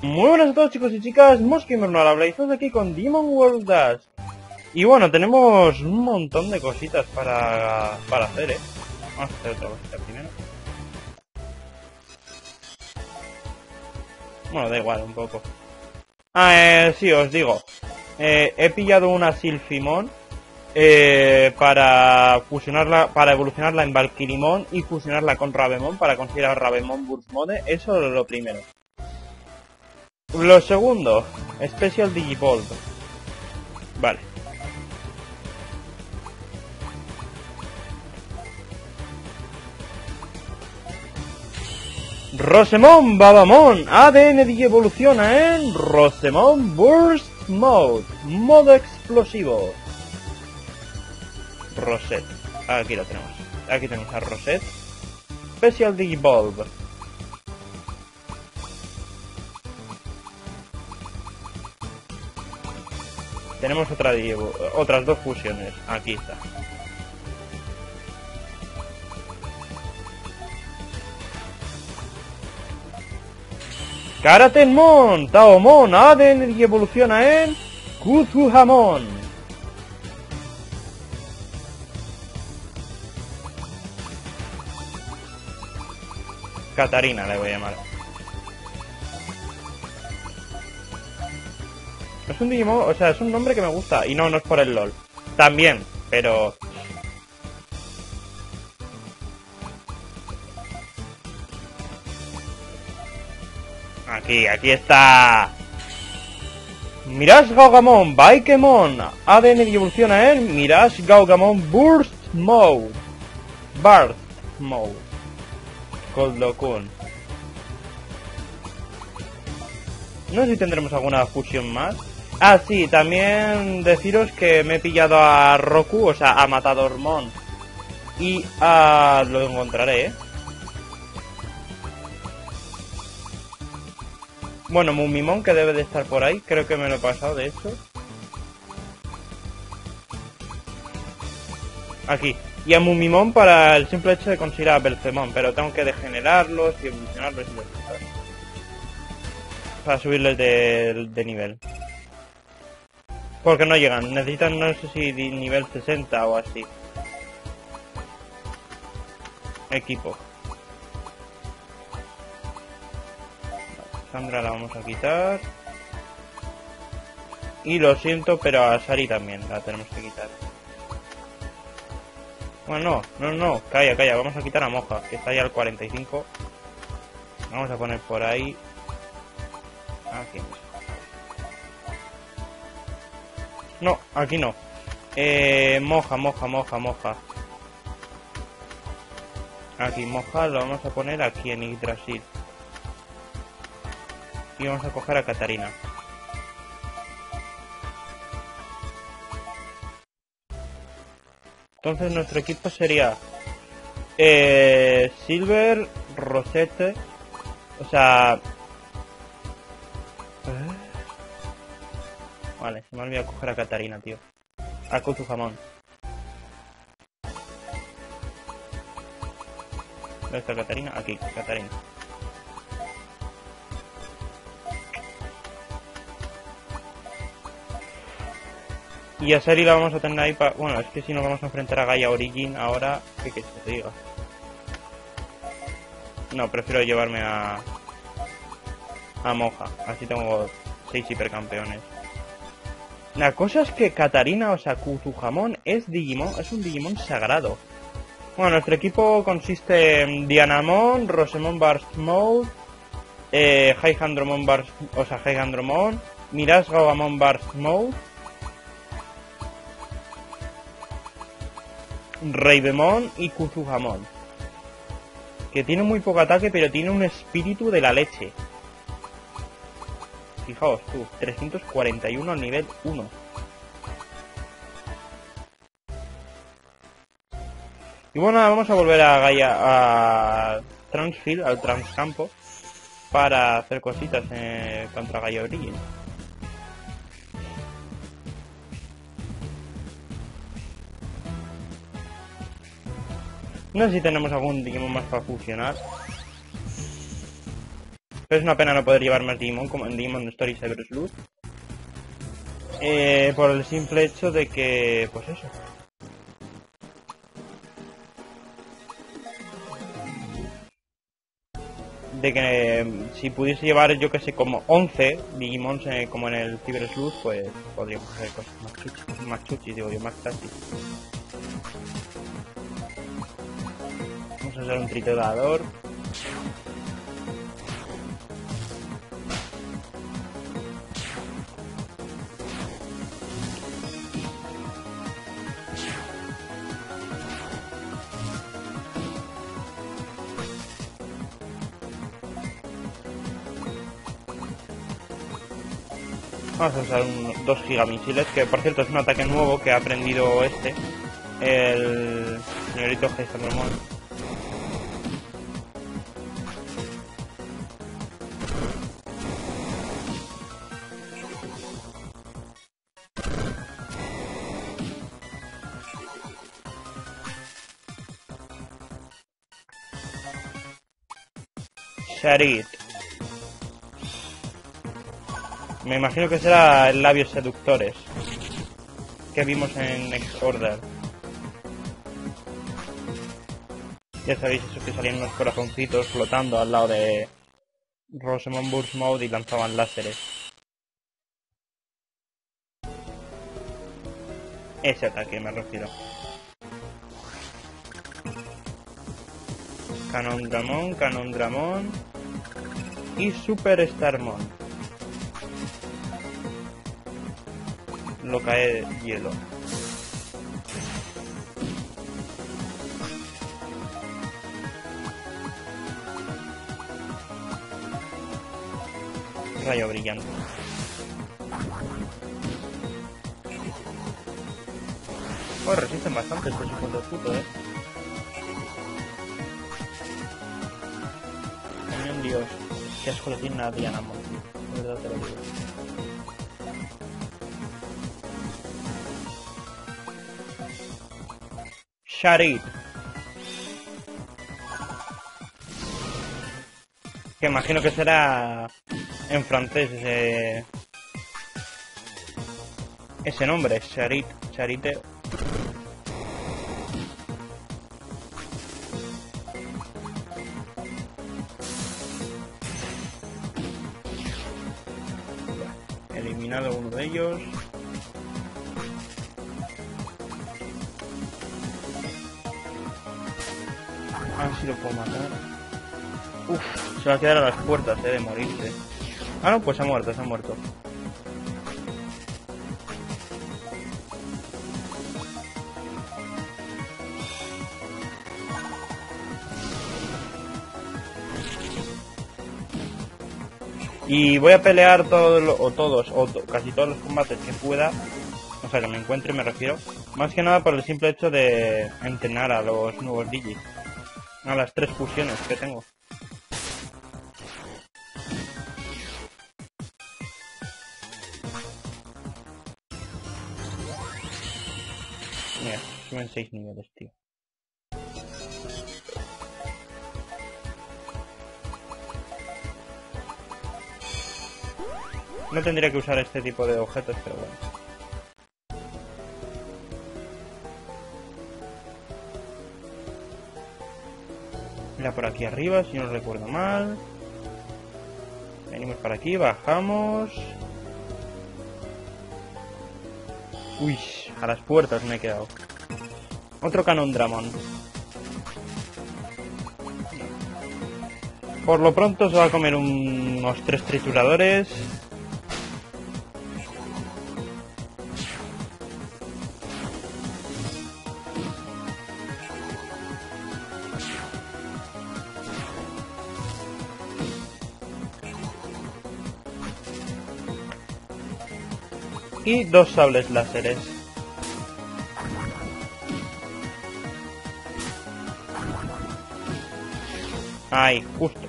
Muy buenas a todos chicos y chicas, Mosquimer no habla y estamos aquí con Demon World Dash. Y bueno, tenemos un montón de cositas para, para hacer, ¿eh? Vamos a hacer otra cosita primero. Bueno, da igual, un poco. Ah, eh, sí, os digo. Eh, he pillado una Silphimon eh, para fusionarla, para evolucionarla en Valkyrimon y fusionarla con Ravemon para conseguir a Ravemon Burst Mode. Eso es lo primero. Lo segundo, Special Digivolve. Vale. Rosemon Babamon ADN evoluciona en Rosemon Burst Mode Modo explosivo. Rosette Aquí lo tenemos. Aquí tenemos a Rosette Special Digivolve Tenemos otra otras dos fusiones. Aquí está. Karatenmon, Taomon, Aden y evoluciona en Kuzuhamon. Katarina le voy a llamar. Es un Digimon, o sea, es un nombre que me gusta. Y no, no es por el LOL. También, pero... Aquí, aquí está. Mirage Gaugamon, Baikemon, ADN evoluciona en Mirage Gaugamon Burst Mode. Burst Mode. Cold No sé si tendremos alguna fusión más. Ah, sí, también deciros que me he pillado a Roku, o sea, a Matadormon. Y a... lo encontraré, ¿eh? Bueno, Mumimon, que debe de estar por ahí. Creo que me lo he pasado, de hecho. Aquí. Y a Mumimon para el simple hecho de conseguir a Belcemon. Pero tengo que degenerarlos y evolucionarlos Para subirles de nivel. Porque no llegan, necesitan no sé si nivel 60 o así. Equipo. Sandra la vamos a quitar. Y lo siento, pero a Sari también la tenemos que quitar. Bueno, no, no, no, calla, calla, vamos a quitar a Moja, que está ya al 45. Vamos a poner por ahí. Aquí. No, aquí no. Eh, moja, moja, moja, moja. Aquí, moja, lo vamos a poner aquí en Yggdrasil. Y vamos a coger a Catarina. Entonces nuestro equipo sería eh, Silver, Rosette, o sea, Vale, se me ha olvidado coger a Catarina, tío. A tu jamón. ¿Dónde está Catarina? Aquí, Catarina. Y a Seri la vamos a tener ahí para... Bueno, es que si nos vamos a enfrentar a Gaia Origin ahora... ¿Qué que se diga? No, prefiero llevarme a... A Moja. Así tengo seis hipercampeones. La cosa es que Katarina, o sea, Kuzujamon es Digimon, es un Digimon sagrado. Bueno, nuestro equipo consiste en Dianamon, Rosemon Burst Mode, eh, Hyhandromon Burst, o sea, Hyhandromon, Miras Gaugamon Burst Mode, Raivemon y Kuzujamon. Que tiene muy poco ataque, pero tiene un espíritu de la leche. Fijaos tú, 341 al nivel 1. Y bueno, vamos a volver a Gaia, Transfield, al Transcampo, para hacer cositas eh, contra Gaia Origin. No sé si tenemos algún Digimon más para fusionar. Pero es una pena no poder llevar más Digimon como en Digimon Story Cyber Sleuth. Eh, por el simple hecho de que, pues eso. De que eh, si pudiese llevar, yo que sé, como 11 Digimons eh, como en el Cyber Sleuth, pues podríamos hacer cosas más chuchis, más chuchis digo yo, más tácticas. Vamos a usar un triturador. Vamos a usar dos gigamisiles, que por cierto es un ataque nuevo que ha aprendido este, el señorito Heisenberg. Sharit. Me imagino que será el labios seductores que vimos en Next Order. Ya sabéis eso que salían unos corazoncitos flotando al lado de Rosemont Burst Mode y lanzaban láseres. Ese ataque me refiero. Canon Dramon, Canon Dramon y Super Starmon. Lo cae hielo. Rayo brillante. Oh, resisten bastante estos hijos de puto, eh. Dios. Qué asco le tiene Diana. De verdad te lo digo. Sharid. Que imagino que será en francés ese, ese nombre, Charit, Charite. A quedar a las puertas eh, de morirse. Ah, no, pues se ha muerto, se ha muerto. Y voy a pelear todos, o todos, o casi todos los combates que pueda. O sea, que me encuentre, me refiero. Más que nada por el simple hecho de entrenar a los nuevos digis. A las tres fusiones que tengo. Suben seis niveles, tío. No tendría que usar este tipo de objetos, pero bueno. Mira por aquí arriba, si no recuerdo mal. Venimos para aquí, bajamos. Uy, a las puertas me he quedado. Otro canon Dramon. Por lo pronto se va a comer un- unos tres trituradores. Y dos sables láseres. Ay, justo.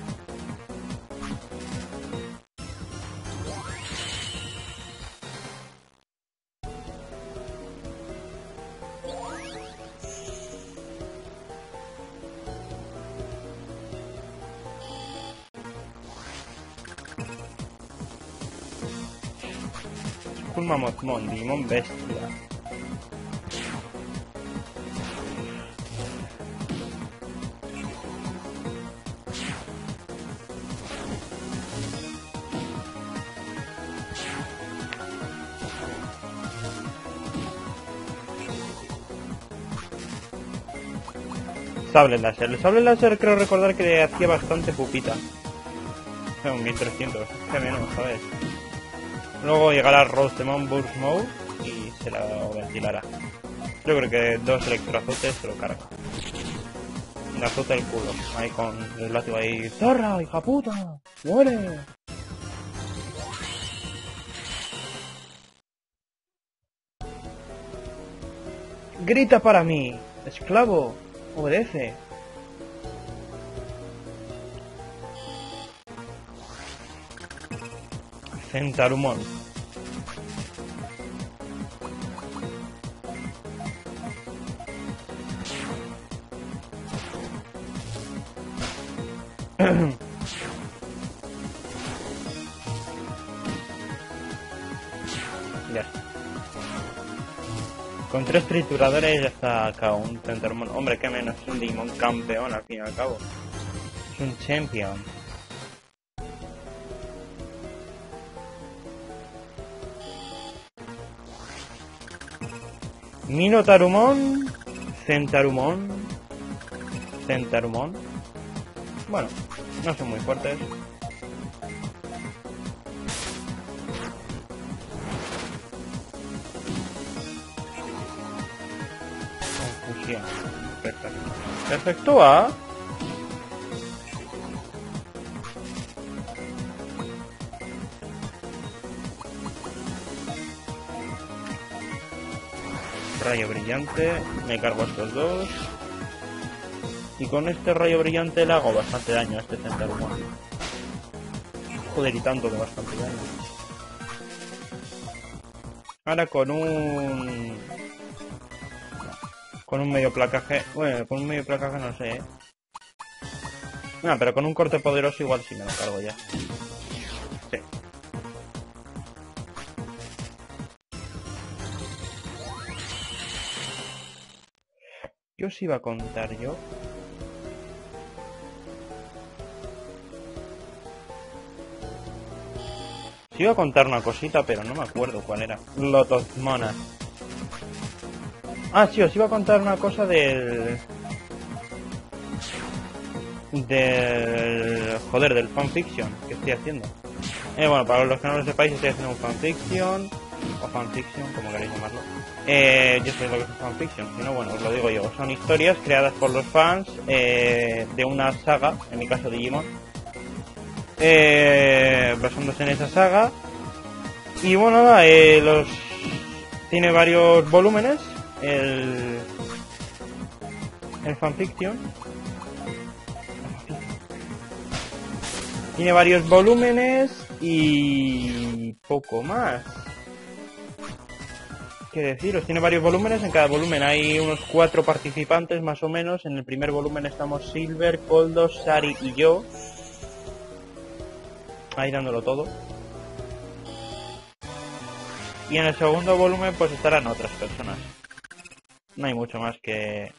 Kun mamut mon, bestia. Sable láser. El sable láser creo recordar que hacía bastante pupita. Un 1300, que menos, ¿sabes? Luego llegará Rosemon Burst Mode y se la ventilará. Yo creo que dos electroazotes se lo carga. Le azota el culo, ahí con el látigo ahí. ¡Zorra, hija puta! ¡Muere! ¡Grita para mí! ¡Esclavo! Obedece. Centarumon. Tres trituradores ya está acá un Centermon. Hombre, que menos, un Digimon campeón al fin y al cabo. Es un champion. Minotarumon, Centarumon, Centarumon. Bueno, no son muy fuertes. Confusión. Perfecto. Perfectúa. Rayo brillante. Me cargo a estos dos. Y con este rayo brillante le hago bastante daño a este Centarumon. Joder, y tanto que bastante daño. Ahora con un... Con un medio placaje... Bueno, con un medio placaje no sé, ¿eh? No, pero con un corte poderoso igual sí me lo cargo ya. Sí. ¿Qué os iba a contar yo? Os iba a contar una cosita, pero no me acuerdo cuál era. Lotosmona. Ah, sí, os iba a contar una cosa del... Del... Joder, del fanfiction que estoy haciendo. Eh, bueno, para los que no lo sepáis, estoy haciendo un fanfiction, o fanfiction, como queréis llamarlo. Eh, yo sé lo que es fanfiction, si no, bueno, os lo digo yo. Son historias creadas por los fans eh, de una saga, en mi caso Digimon, eh, basándose en esa saga. Y bueno, nada, eh, los tiene varios volúmenes. El, el fanfiction. Tiene varios volúmenes y poco más. ¿Qué deciros? Tiene varios volúmenes. En cada volumen hay unos cuatro participantes más o menos. En el primer volumen estamos Silver, Koldo, Sari y yo ahí dándolo todo. Y en el segundo volumen pues estarán otras personas. No hay mucho más que...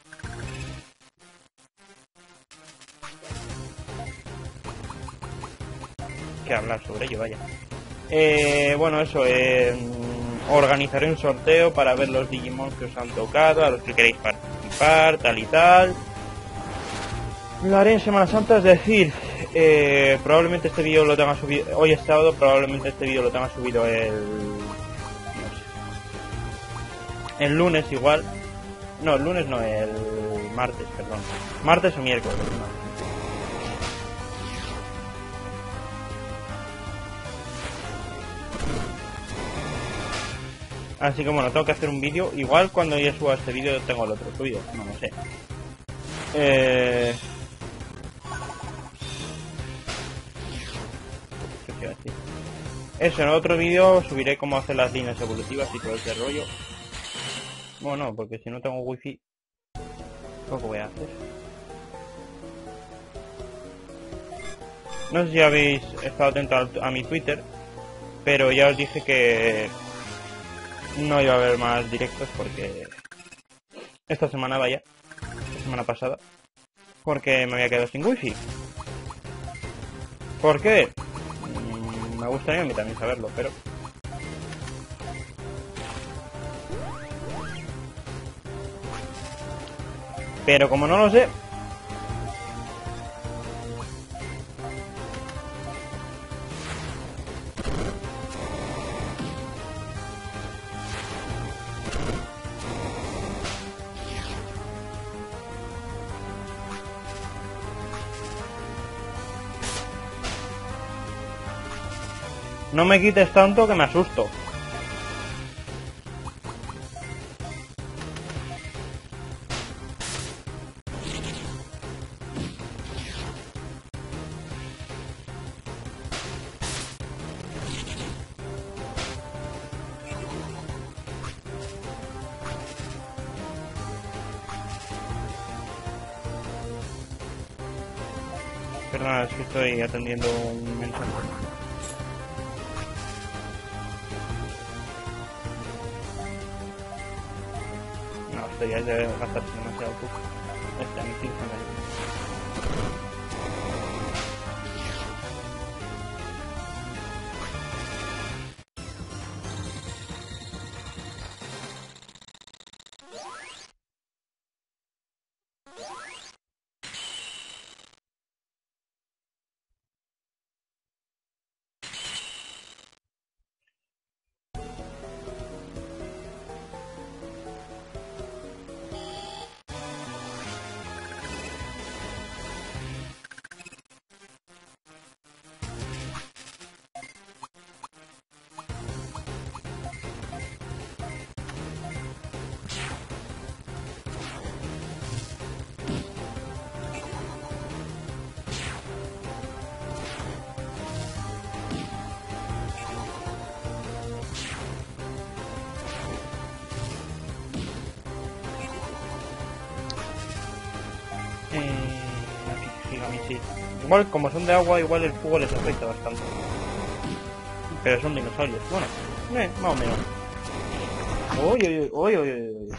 que hablar sobre ello, vaya. Eh, bueno, eso, eh, organizaré un sorteo para ver los Digimon que os han tocado, a los que queréis participar, tal y tal. Lo haré en Semana Santa, es decir, eh, probablemente este vídeo lo tenga subido hoy es sábado, probablemente este vídeo lo tenga subido el no sé, el lunes igual. No, el lunes no, el martes, perdón. Martes o miércoles. Así que bueno, tengo que hacer un vídeo. Igual cuando ya suba este vídeo tengo el otro subido, no lo sé. Eh... Eso, en otro vídeo subiré cómo hacer las líneas evolutivas y todo ese rollo. Bueno, porque si no tengo wifi, poco voy a hacer. No sé si habéis estado atentos a mi Twitter, pero ya os dije que no iba a haber más directos porque esta semana vaya, semana pasada, porque me había quedado sin wifi. ¿Por qué? Mm, me gustaría a mí también saberlo, pero... Pero como no lo sé, No me quites tanto que me asusto. Atendiendo un mensaje. No, esto ya es de gastarse demasiado poco. Este Igual, como son de agua, igual el fuego les afecta bastante. Pero son dinosaurios. Bueno, eh, más o menos. Uy, uy, uy, uy, uy.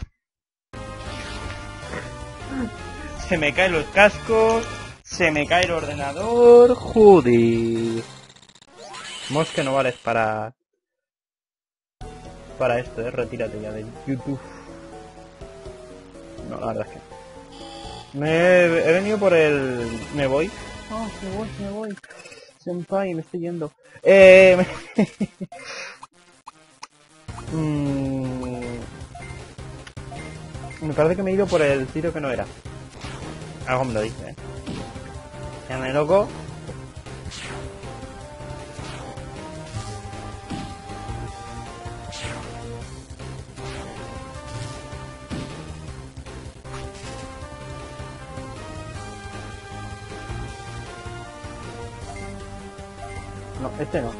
Se me caen los cascos, se me cae el ordenador, joder. Mos que no vales para... Para esto, eh, retírate ya de YouTube. No, la verdad es que... Me he venido por el... Me voy. Oh, me voy, me voy. Senpai, me estoy yendo. Eh... Mm, me parece que me he ido por el tiro que no era. Algo me lo dice, eh. Ya me loco. Este no.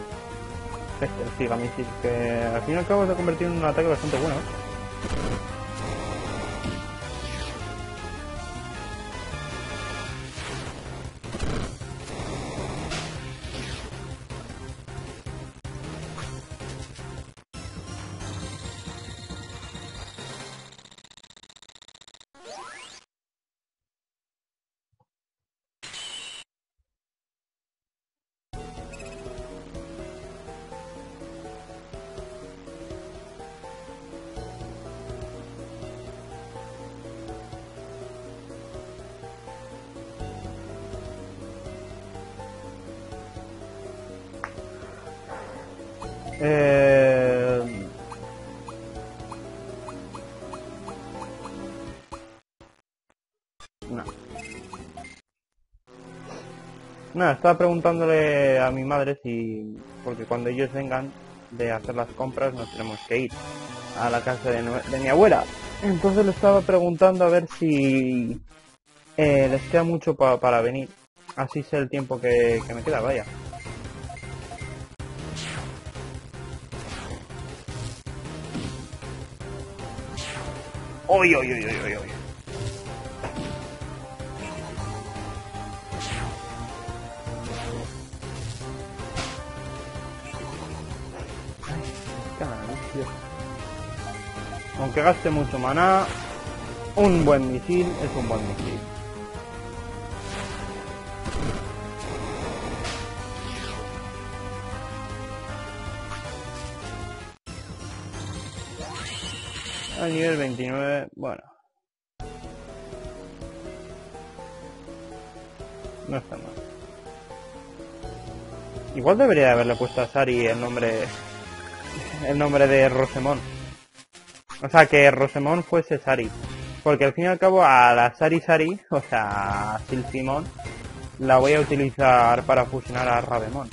Este, mí sí, que al fin y al cabo se ha convertido en un ataque bastante bueno. ¿eh? Eh... No. Nada, estaba preguntándole a mi madre si... Porque cuando ellos vengan de hacer las compras nos tenemos que ir a la casa de, mi abuela. Entonces le estaba preguntando a ver si eh, les queda mucho pa- para venir. Así sé el tiempo que me queda, vaya. Oy, oy, oy, oy, oy. Aunque gaste mucho maná, un buen misil es un buen misil. Al nivel 29, bueno. No está mal. Igual debería haberle puesto a Sari el nombre el nombre de Rosemón. O sea, que Rosemón fuese Sari. Porque al fin y al cabo a la Sari Sari, o sea, a la voy a utilizar para fusionar a Rabemon.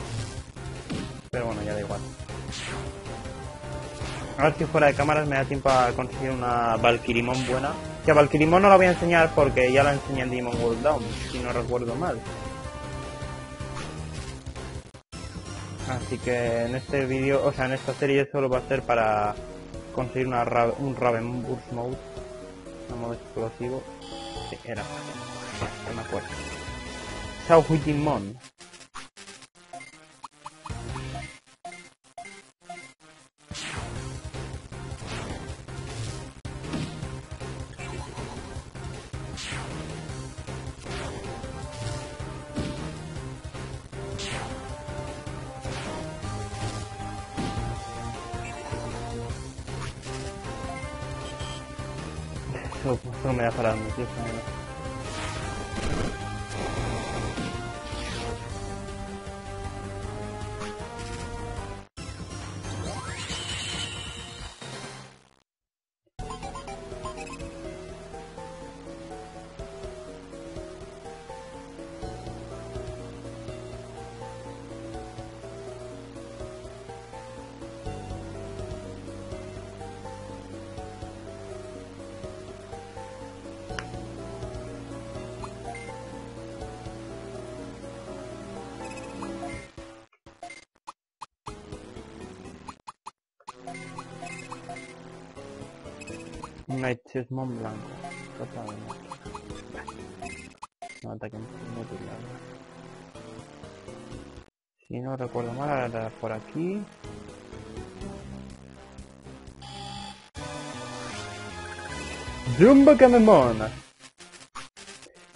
A ver si fuera de cámaras me da tiempo a conseguir una Valkyrimon buena. Que Valkyrimon no la voy a enseñar porque ya la enseñé en Demon World Down, si no recuerdo mal. Así que en este vídeo, o sea, en esta serie solo va a ser para conseguir una un Raven Burst Mode. Un modo explosivo. Era. No me acuerdo. Sao Night Mont Blanco. Totalmente. No ataque inútil, Si no recuerdo mal, era por aquí. Jumbo Camemon.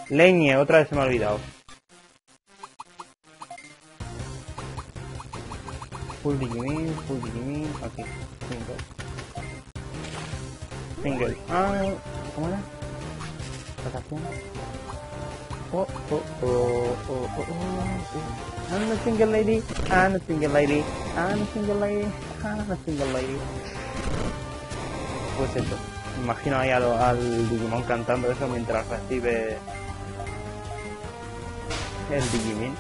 Leñe, otra vez se me ha olvidado. Full Digimin, Full Digimin, aquí. Cinco. Single. Ah, ¿cómo era? Rotación. Oh, oh, oh, oh, oh, oh. I'm a single lady, I'm a single lady, I'm a single lady, I'm a single lady. Pues eso. Imagino ahí al, al Digimon cantando eso mientras recibe el Digimin.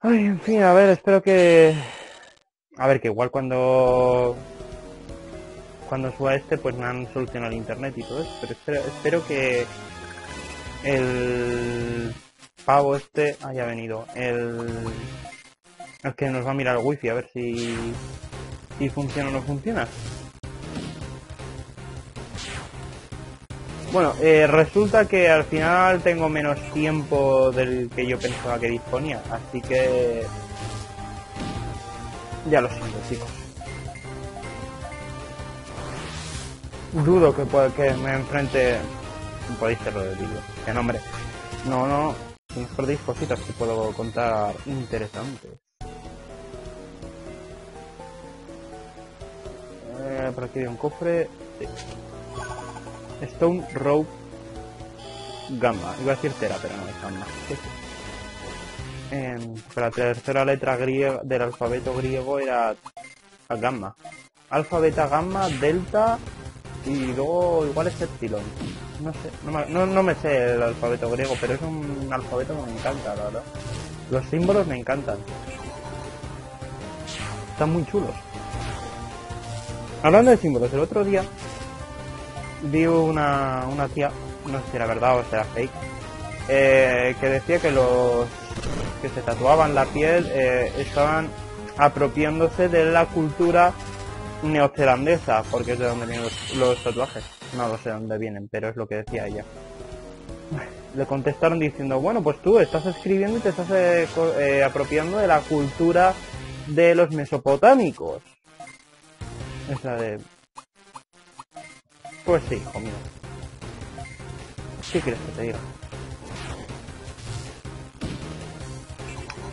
Ay, en fin, a ver, espero que... A ver, que igual cuando... Cuando suba este, pues me han solucionado el internet y todo eso. Pero espero, espero que... El... Pavo este haya venido. El... Que nos va a mirar el wifi a ver si... Si funciona o no funciona. Bueno, eh, resulta que al final tengo menos tiempo del que yo pensaba que disponía, así que... Ya lo siento, chicos. Dudo que, pueda, que me enfrente... Podéis hacerlo de vídeo. Que nombre. No, no. Si no perdéis cositas que puedo contar interesantes. Eh, por aquí hay un cofre. Stone Rope Gamma. Iba a decir Tera, pero no es Gamma. Eh, la tercera letra griega del alfabeto griego era Gamma. Alfa, beta, gamma, delta y luego igual es epsilon. No sé, no, no, me sé el alfabeto griego, pero es un alfabeto que me encanta, la verdad. Los símbolos me encantan. Están muy chulos. Hablando de símbolos, el otro día vi una, una tía, no sé si era verdad o si era fake, eh, que decía que los que se tatuaban la piel eh, estaban apropiándose de la cultura neozelandesa, porque es de donde vienen los, los tatuajes. No lo sé de dónde vienen, pero es lo que decía ella. Le contestaron diciendo, bueno, pues tú estás escribiendo y te estás eh, apropiando de la cultura de los mesopotámicos. Es la de... Pues sí, hijo mío. ¿Qué quieres que te diga?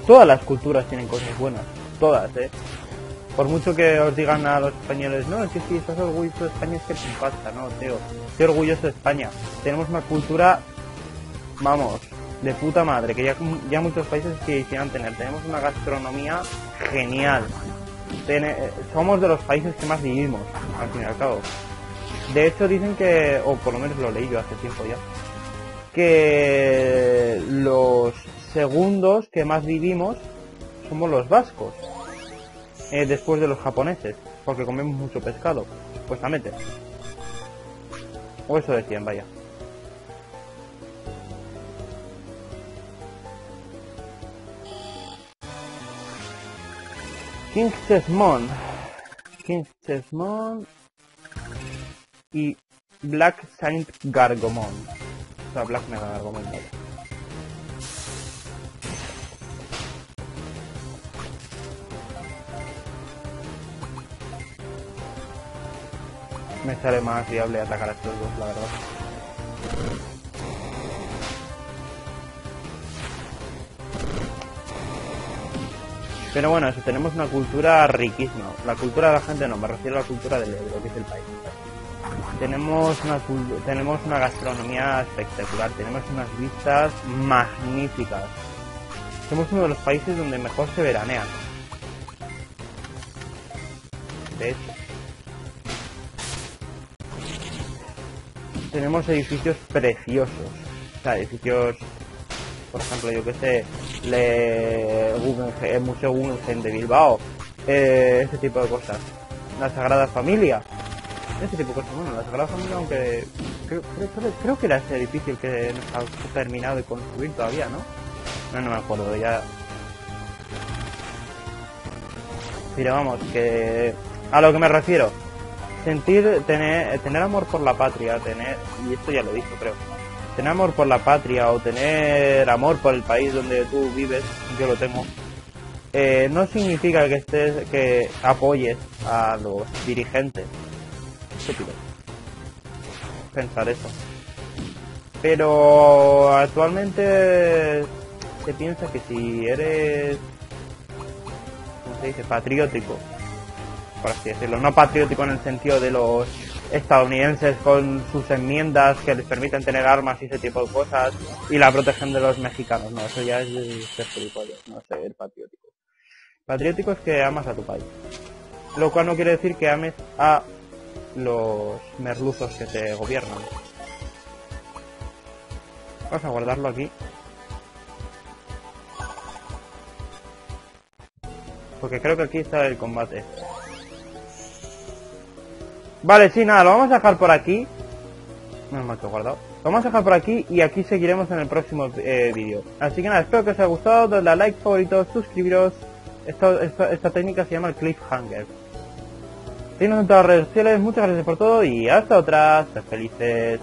Todas las culturas tienen cosas buenas. Todas, ¿eh? Por mucho que os digan a los españoles, no, es que si estás orgulloso de España es que te impacta, no, tío. Estoy orgulloso de España. Tenemos una cultura, vamos, de puta madre, que ya, muchos países quisieran tener. Tenemos una gastronomía genial. Eh, somos de los países que más vivimos, al fin y al cabo. De hecho dicen que, o por lo menos lo leí yo hace tiempo ya, que los segundos que más vivimos somos los vascos, eh, después de los japoneses, porque comemos mucho pescado, supuestamente. O eso decían, vaya. King Chessmon. King Chessmon y Black Saint Gargomon. O sea, Black Mega Gargomon. Me sale más viable atacar a estos dos, la verdad. Pero bueno, eso, tenemos una cultura riquísima. La cultura de la gente no, me refiero a la cultura del Ebro, que es el país. Tenemos una, tenemos una gastronomía espectacular, tenemos unas vistas magníficas. Somos uno de los países donde mejor se veranea. De hecho. Tenemos edificios preciosos. O sea, edificios, por ejemplo, yo que sé, el Museo Guggenheim de Bilbao, eh, ese tipo de cosas. La Sagrada Familia, ese tipo de. Bueno, la Sagrada Familia, aunque creo, que era ese edificio que está terminado de construir todavía, ¿no? No, no me acuerdo, ya. Pero vamos, que a lo que me refiero, sentir, tener, tener amor por la patria, tener, y esto ya lo he dicho, creo, tener amor por la patria o tener amor por el país donde tú vives, yo lo tengo, eh, no significa que estés, que apoyes a los dirigentes. Pensar eso. Pero actualmente se piensa que si eres, ¿cómo se dice? Patriótico, por así decirlo. No patriótico en el sentido de los estadounidenses con sus enmiendas que les permiten tener armas y ese tipo de cosas y la protegen de los mexicanos. No, eso ya es ser no ser patriótico. Patriótico es que amas a tu país. Lo cual no quiere decir que ames a los merluzos que te gobiernan. Vamos a guardarlo aquí. Porque creo que aquí está el combate. Vale, sí, nada, lo vamos a dejar por aquí. Menos mal que he guardado. Lo vamos a dejar por aquí y aquí seguiremos en el próximo eh, vídeo. Así que nada, espero que os haya gustado, dadle a like, favorito, suscribiros. Esta técnica se llama el cliffhanger. Síguenos en todas las redes sociales, muchas gracias por todo y hasta otra. Felices.